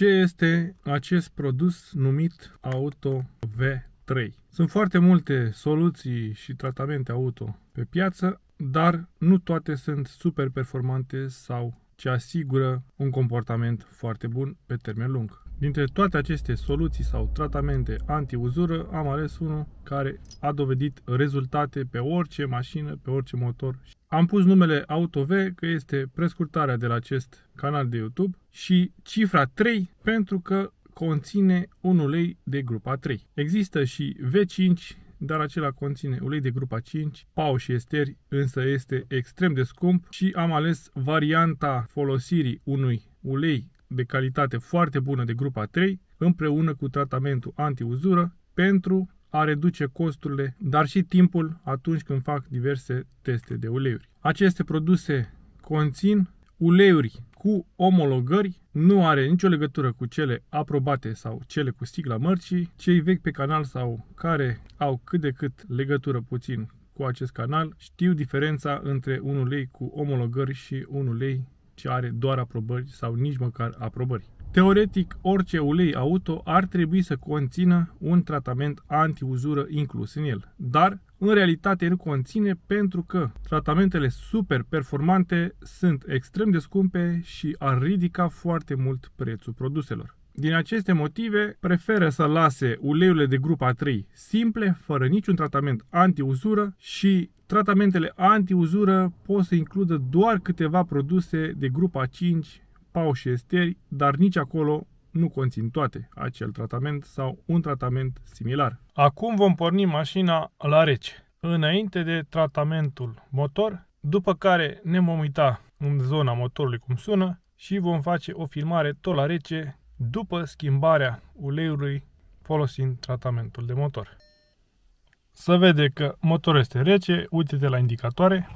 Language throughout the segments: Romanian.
ce este acest produs numit Auto V3. Sunt foarte multe soluții și tratamente auto pe piață, dar nu toate sunt super performante sau ce asigură un comportament foarte bun pe termen lung. Dintre toate aceste soluții sau tratamente anti-uzură, am ales unul care a dovedit rezultate pe orice mașină, pe orice motor. Am pus numele AutoV, că este prescurtarea de la acest canal de YouTube, și cifra 3 pentru că conține un ulei de grupa 3. Există și V5, dar acela conține ulei de grupa 5, pau și esteri, însă este extrem de scump și am ales varianta folosirii unui ulei de calitate foarte bună de grupa 3 împreună cu tratamentul anti-uzură pentru a reduce costurile, dar și timpul atunci când fac diverse teste de uleiuri. Aceste produse conțin uleiuri cu omologări, nu are nicio legătură cu cele aprobate sau cele cu sticla mărcii. Cei vechi pe canal sau care au cât de cât legătură puțin cu acest canal știu diferența între un ulei cu omologări și un ulei ce are doar aprobări sau nici măcar aprobări. Teoretic, orice ulei auto ar trebui să conțină un tratament anti-uzură inclus în el, dar în realitate nu conține pentru că tratamentele super performante sunt extrem de scumpe și ar ridica foarte mult prețul produselor. Din aceste motive, preferă să lase uleiurile de grupa 3 simple, fără niciun tratament anti-uzură și tratamentele anti-uzură pot să includă doar câteva produse de grupa 5, pau și esteri, dar nici acolo nu conțin toate acel tratament sau un tratament similar. Acum vom porni mașina la rece, înainte de tratamentul motor, după care ne vom uita în zona motorului cum sună și vom face o filmare tot la rece după schimbarea uleiului folosind tratamentul de motor. Să vede că motorul este rece, uite-te la indicatoare,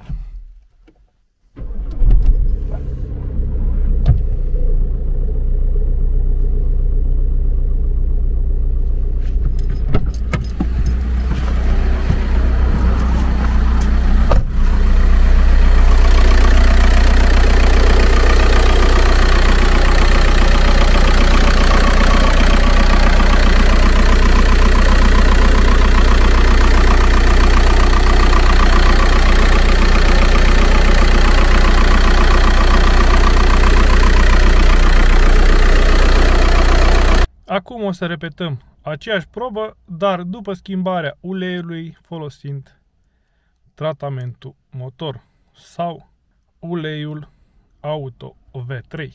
Acum o să repetăm aceeași probă, dar după schimbarea uleiului folosind tratamentul motor sau uleiul Auto V3.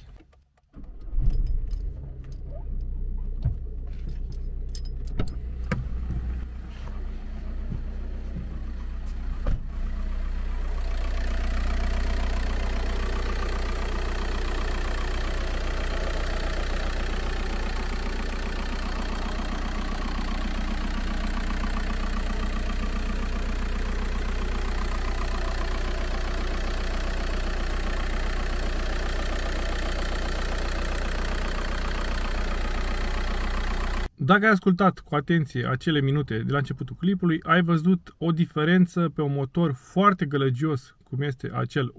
Dacă ai ascultat cu atenție acele minute de la începutul clipului, ai văzut o diferență pe un motor foarte gălăgios, cum este acel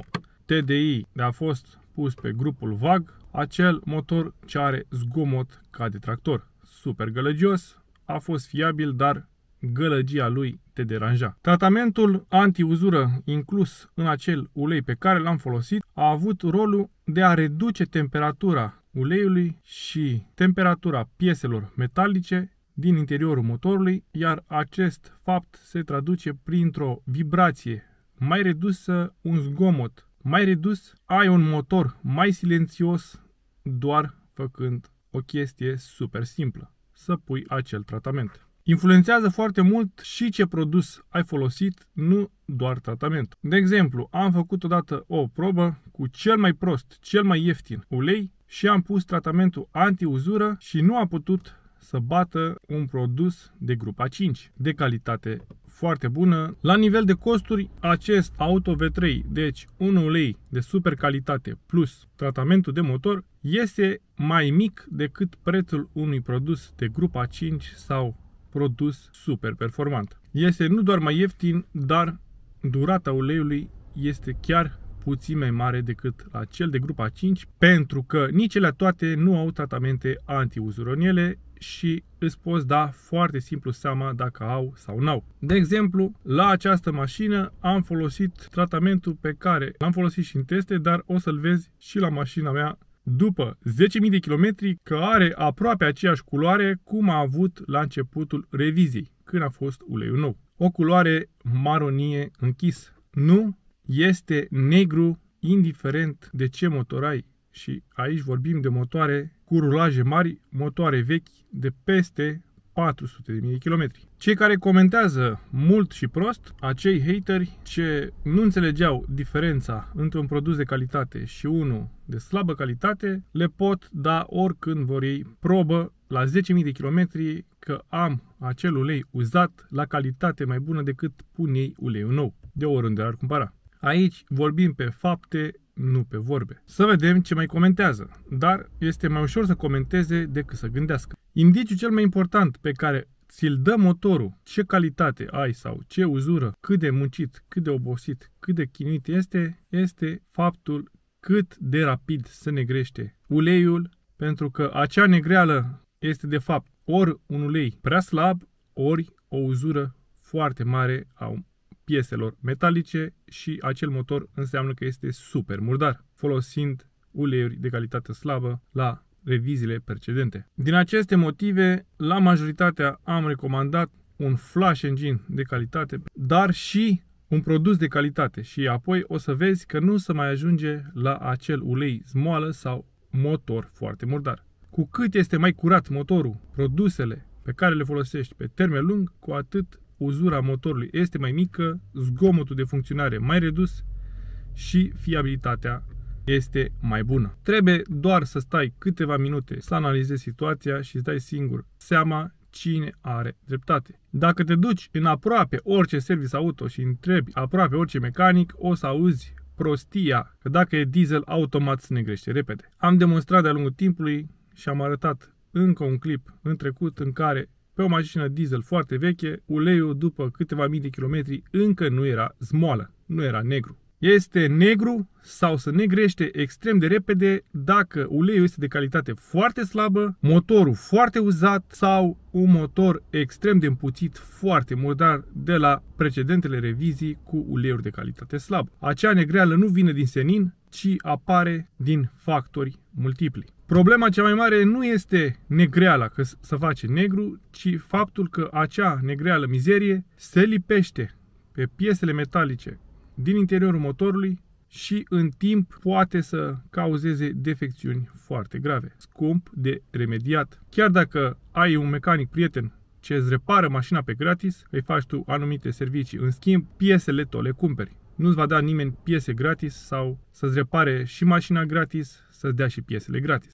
1.9 TDI, de a fost pus pe grupul VAG, acel motor ce are zgomot ca de tractor. Super gălăgios, a fost fiabil, dar gălăgia lui te deranja. Tratamentul anti-uzură inclus în acel ulei pe care l-am folosit a avut rolul de a reduce temperatura uleiului și temperatura pieselor metalice din interiorul motorului, iar acest fapt se traduce printr-o vibrație mai redusă, un zgomot mai redus, ai un motor mai silențios doar făcând o chestie super simplă, să pui acel tratament. Influențează foarte mult și ce produs ai folosit, nu doar tratamentul. De exemplu, am făcut odată o probă cu cel mai prost, cel mai ieftin ulei și am pus tratamentul anti-uzură și nu a putut să bată un produs de grupa 5, de calitate foarte bună. La nivel de costuri, acest Auto V3, deci un ulei de super calitate plus tratamentul de motor, este mai mic decât prețul unui produs de grupa 5 sau produs super performant. Este nu doar mai ieftin, dar durata uleiului este chiar puțin mai mare decât la cel de grupa 5, pentru că nici ele toate nu au tratamente anti-uzură în ele și îți poți da foarte simplu seama dacă au sau nu au. De exemplu, la această mașină am folosit tratamentul pe care l-am folosit și în teste, dar o să-l vezi și la mașina mea după 10.000 de kilometri că are aproape aceeași culoare cum a avut la începutul reviziei, când a fost uleiul nou. O culoare maronie închis. Nu este negru indiferent de ce motor ai. Și aici vorbim de motoare cu rulaje mari, motoare vechi de peste 400 de kilometri. Cei care comentează mult și prost, acei hateri ce nu înțelegeau diferența între un produs de calitate și unul de slabă calitate, le pot da oricând vor ei probă la 10.000 de kilometri că am acel ulei uzat la calitate mai bună decât pun ei uleiul nou, de oriunde ar cumpăra. Aici vorbim pe fapte, nu pe vorbe. Să vedem ce mai comentează, dar este mai ușor să comenteze decât să gândească. Indiciul cel mai important pe care ți-l dă motorul, ce calitate ai sau ce uzură, cât de muncit, cât de obosit, cât de chinuit este, este faptul cât de rapid se negrește uleiul, pentru că acea negreală este de fapt ori un ulei prea slab, ori o uzură foarte mare a pieselor metalice și acel motor înseamnă că este super murdar, folosind uleiuri de calitate slabă la reviziile precedente. Din aceste motive, la majoritatea am recomandat un flash engine de calitate, dar și un produs de calitate și apoi o să vezi că nu se mai ajunge la acel ulei zmoală sau motor foarte murdar. Cu cât este mai curat motorul, produsele pe care le folosești pe termen lung, cu atât uzura motorului este mai mică, zgomotul de funcționare mai redus și fiabilitatea este mai bună. Trebuie doar să stai câteva minute să analizezi situația și îți dai singur seama cine are dreptate. Dacă te duci în aproape orice service auto și întrebi aproape orice mecanic, o să auzi prostia că dacă e diesel, automat se negrește repede. Am demonstrat de-a lungul timpului și am arătat încă un clip în trecut în care pe o mașină diesel foarte veche, uleiul după câteva mii de kilometri încă nu era zmoală, nu era negru. Este negru sau se negrește extrem de repede dacă uleiul este de calitate foarte slabă, motorul foarte uzat sau un motor extrem de împuțit foarte murdar de la precedentele revizii cu uleiuri de calitate slabă. Acea negreală nu vine din senin, ci apare din factori multipli. Problema cea mai mare nu este negreala, că să face negru, ci faptul că acea negreală mizerie se lipește pe piesele metalice din interiorul motorului și în timp poate să cauzeze defecțiuni foarte grave, scump de remediat. Chiar dacă ai un mecanic prieten ce îți repară mașina pe gratis, îi faci tu anumite servicii, în schimb piesele tu le cumperi. Nu-ți va da nimeni piese gratis sau să-ți repare și mașina gratis, să-ți dea și piesele gratis.